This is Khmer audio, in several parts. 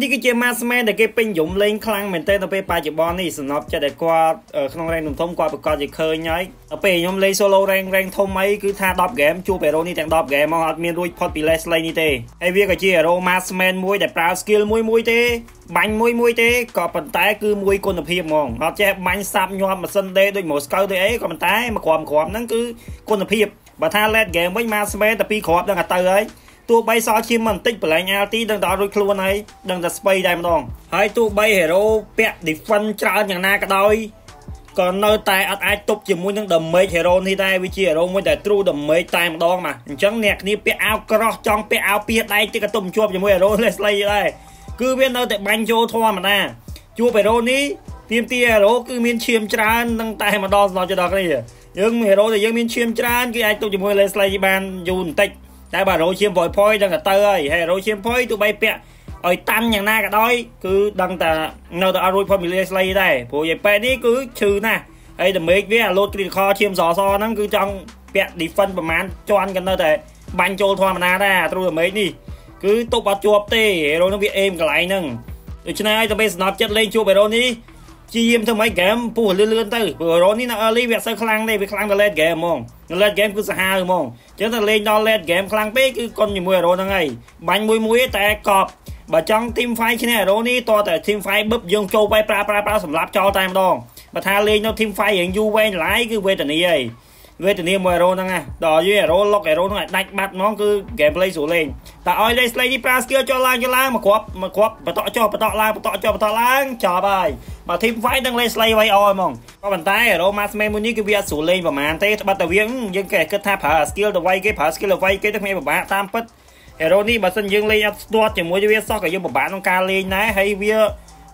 នេះគឺជា Massman ដែលគេពេញនិយមលេងខ្លាំងមែនទែនទៅពេលបច្ចុប្បន្ននេះសំណប់ចិត្តតែគាត់ក្នុង rank ធំគាត់ប្រកាសជាឃើញហើយដល់ពេលខ្ញុំលេង solo rank rank ធំអីគឺថា10 game ជួប hero នេះទាំង10 game មកអត់មានរួចផុតពី Leslie នេះទេហើយវាក៏ជា hero Massman មួយដែលប្រើ skill មួយមួយទេបាញ់មួយមួយទេក៏ប៉ុន្តែគឺមួយគុណភាពហ្មងអត់ចេះបាញ់សាប់ញាប់ម៉ាស៊ីនដេដូចម៉ូស្កូទៅអីក៏ប៉ុន្តែមកគ្រាំគ្រាំហ្នឹងគឺគុណភាពបើថា late game វិញ Massman តែពីរគ្រាប់ដឹងតែទៅហើយ ទោះបីសល់ឈាមមិនតិចបលែង LT ដឹងតែអត់រួចខ្លួនហើយដឹងតែស្បៃតែម្ដងហើយទោះបី hero ពាក់ defend ច្រើនយ៉ាងណាក៏ដោយក៏នៅតែអត់អាចទប់ជាមួយនឹង damage hero នេះដែរវាជា hero មួយដែល true damage តែម្ដងមកអញ្ចឹងអ្នកគ្នាពាក់អាវក្រោះចង់ពាក់អាវពីដៃតិចក៏ទប់ជាប់ជាមួយ hero Leslie ដែរគឺវានៅតែបាញ់ចូលធម្មតាជួប hero នេះទៀមទី hero គឺមានឈាមច្រើននឹងតែម្ដងស្នងទៅដល់គ្នាយើង hero ដែលយើងមានឈាមច្រើនគឺអាចទប់ជាមួយ Leslie បានយូរបន្តិច តែបើរោឈាមផយផយដឹងតែទៅហើយហើយរោឈាមផយទោះបីពាក់ឲ្យតាន់យ៉ាងណាក៏ដោយគឺដឹងតែនៅតែអត់រួចផុតមីលីស្លីដែរព្រោះយាយប៉ែនេះគឺឈឺណាស់ហើយតែមេឃវាអាលោត critical ឈាមសសហ្នឹងគឺចង់ពាក់ defend ប្រហែលជាន់ក៏នៅតែបាញ់ចូលធម្មតាដែរអាទ្រូមេឃនេះគឺទុបអត់ជាប់ទេហេរ៉ូនឹងវាអេមកន្លែងហ្នឹងដូច្នេះហើយទៅពេលស្នប់ចិត្តលេងជួបហេរ៉ូនេះ ជាយាមធ្វើម៉េចហ្គេមពុះលឿនលឿនទៅព្រោះរ៉ូនេះនៅ early វាអត់សូវខ្លាំងទេវាខ្លាំងទៅ late game ហ្មង late game គឺសាហាវហ្មងអញ្ចឹងទៅលេងដល់ late game ខ្លាំងពេកគឺកុនជាមួយរ៉ូហ្នឹងហើយបាញ់មួយមួយតែកប់បើចង់ team fight ឈ្នះរ៉ូនេះតើតែ team fight បឹបយើងចូលไปប្រើប្រើប្រើសម្រាប់ចោលតែម្ដងបើថាលេងនៅ team fight រៀងយូរវែងឡាយគឺវេទនាហើយ វេទនាមួយ hero ហ្នឹងណាដល់យូរ hero លុក hero ហ្នឹងឲ្យដាច់បាត់ហ្មងគឺ gameplay ស្រួលលេងតែឲ្យ Leslie នេះប្រើ skill ចុះឡើងចុះឡើងមកគ្រាប់មកគ្រាប់បន្តចុះបន្តឡើងបន្តចុះបន្តឡើងចប់ហើយមក team fight នឹង Leslie ໄວអហ្មងក៏ប៉ុន្តែ hero Massman មួយនេះគឺវាអត់ស្រួលលេងប្រហែលទេត្បិតតែវាយើងគេគិតថាប្រើ skill ទៅໄວគេប្រើ skill ទៅໄວគេទៅគ្មានពិបាកតាមពិត hero នេះបើសិនយើងលេងអត់ស្ទាត់ជាមួយវាសោះក៏យើងពិបាកក្នុងការលេងដែរហើយវា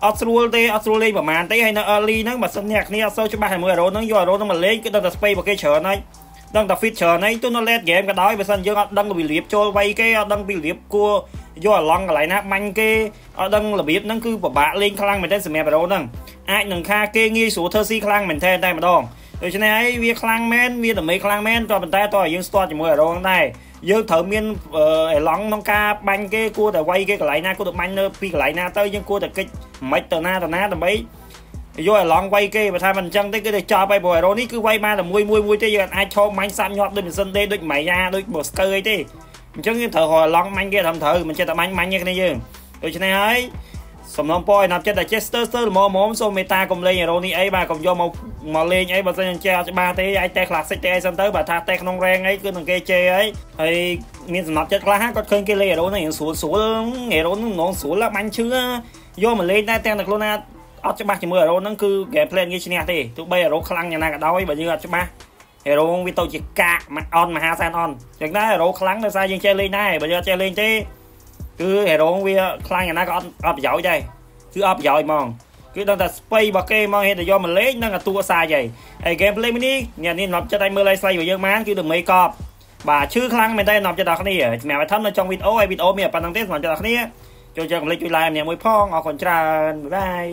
អត់ស្រួលទេអត់ស្រួលលេងប្រហែលទេហើយនៅ early ហ្នឹងបើសិនអ្នកគ្នាអត់សូវច្បាស់ជាមួយ hero ហ្នឹងយក hero ហ្នឹងមកលេងគឺដល់តែ space របស់គេច្រើនហើយដឹងតែ fit ច្រើនហើយទោះនៅ late game ក៏ដោយបើសិនយើងអត់ដឹងរបៀបចូលវៃគេអត់ដឹងពីរបៀបគួរយកអាឡង់កន្លែងណាបាញ់គេអត់ដឹងរបៀបហ្នឹងគឺពិបាកលេងខ្លាំងមែនទែនសម្រាប់ hero ហ្នឹងអាចនឹងខាគេងាយស្រួលធ្វើស៊ីខ្លាំងមែនទែនតែម្ដងដូច្នេះហើយវាខ្លាំងមែនវាតម្រេខ្លាំងមែនក៏ប៉ុន្តែតើយើងស្ទាត់ជាមួយ hero ហ្នឹងដែរយើងត្រូវមានអេឡង់ក្នុងការបាញ់គេគួរតែវាយគេកន្លែងណាគួរតែបាញ់នៅពីកន្លែងណាទៅយើងគួរតែកិច្ច មិនទៅណាទៅណាដើម្បីយកអាឡង់វាយគេបើថាមិនអញ្ចឹងទេគឺតែចប់ហើយព្រោះអេរ៉ូនេះគឺវាយបានតែមួយមួយមួយទេយើងអាចឈោមាញ់សាប់ញាត់ដូចម៉ាស៊ីនទេដូចម៉ៃយ៉ាដូចបូស្កើអីទេអញ្ចឹងយើងត្រូវរកអាឡង់មាញ់គេត្រឹមត្រូវមិនចេះតែបាញ់មាញ់គ្នាយើងដូច្នេះហើយសំណងពរឲ្យណាប់ចិត្តតែចេះស្ទើស្ទើល្មមៗសូមមេត្តាកុំលេងអេរ៉ូនេះអីបាទកុំយកមកមកលេងអីបើមិនចេះអត់ច្បាស់ទេអាចតែ classic ទេអីសិនទៅបើថាតែក្នុង rank អីគឺនឹងគេជេរអីហើយមានសំណប់ចិត្តខ្លះគាត់ឃើញគេលេងអេរ៉ូនេះស្រួលស្រួលអេរ៉ូនឹងងងស្រួលបាញ់ឈឺ យកមកលេងតែទាំងតែខ្លួនណាអត់ច្បាស់ជាមួយ hero ហ្នឹងគឺ game plan ងាយឈ្នះទេទោះបី hero ខ្លាំងយ៉ាងណាក៏ដោយបើយើងអត់ច្បាស់ hero វាទៅជាកាកមកអនមហាសែនអនចឹងដែរ hero ខ្លាំងដោយសារយើងចេះលេងដែរបើយើងអត់ចេះលេងទេគឺ hero វាខ្លាំងយ៉ាងណាក៏អត់អត់ប្រយោជន៍ដែរគឺអត់ប្រយោជន៍ហ្មងគឺដឹងតែស្ពៃរបស់គេមកហេតុតែយកមកលេងនឹងអាតួសាយហើយហើយ game play នេះអ្នកនេះនាំចិត្តឲ្យមើលឲ្យស្លៃរបស់យើងបានគឺដើម្បីកប់បាទឈឺខ្លាំងមែនតើនាំចិត្តដល់គ្នាសម្រាប់ឲ្យធំនៅចុងវីដេអូហើយវីដេអូមានប៉ុណ្្នឹងទេសម្រាប់ចិត្តដល់គ្នា ចូលចែកកុំភ្លេចជួយ like ម្នាក់មួយផងអរគុណច្រើនបាយបាយ